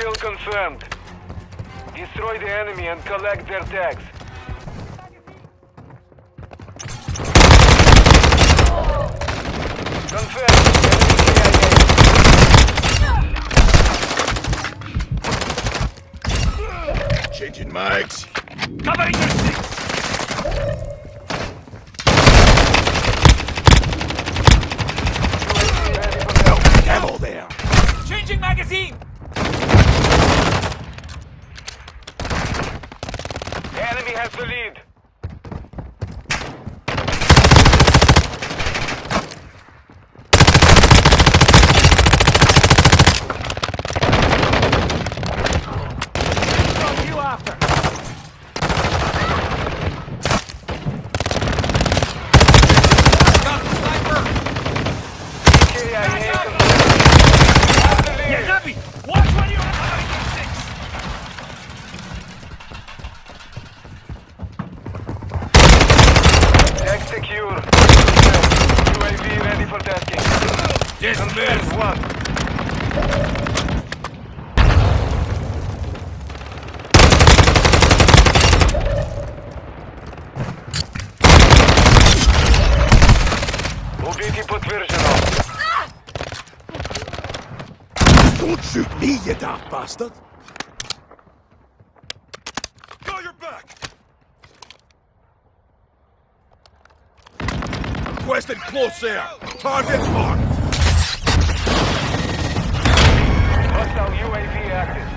Kill confirmed. Destroy the enemy and collect their tags. Confirmed. Enemy KIA. Changing mags. Covering your six! Camel there. Changing magazine! Enemy has the lead. From you after! Got a sniper! KIA Back up! confirmed. Have the lead. Yeah, Nabi! Watch when you're covering your six! Tag secure. UAV ready for tasking. Confirmed. One. Убитый подтверждено. Don't shoot me, you daft bastard. Got your back. Requesting close air. Target marked. Hostile UAV active.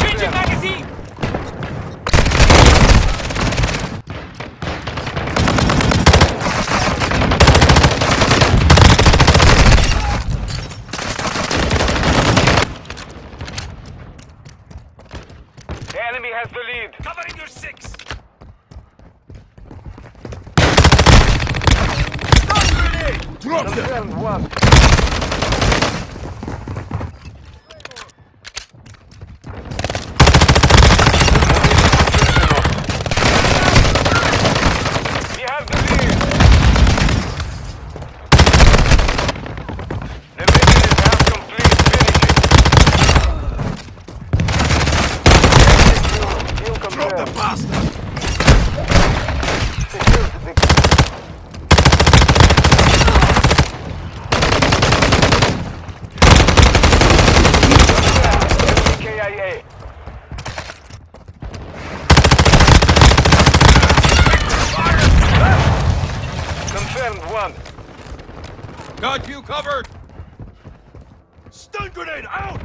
Changing magazine! The enemy has the lead. Covering your six! Drop them. Confirmed. One. We have the lead. The mission is half complete. Finish it. Kill Drop confirmed. the bastard. Secure the victim. Enemy KIA. Confirmed one. Got you covered! Stun grenade out.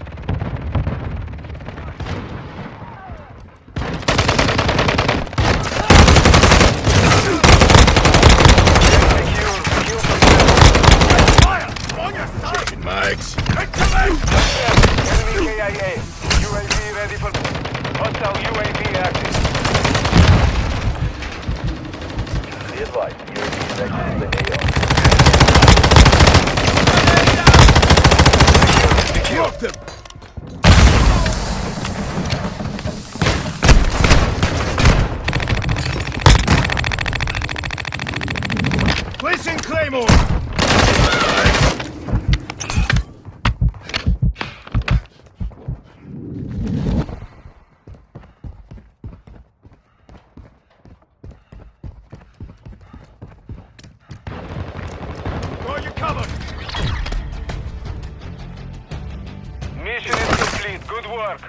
Secure. Kill confirmed. Fire on your side. Changing mags. Enemy KIA. UAV ready for hostile UAV active. Be advised, The AO. Placing Claymore. Covered. Mission is complete. Good work.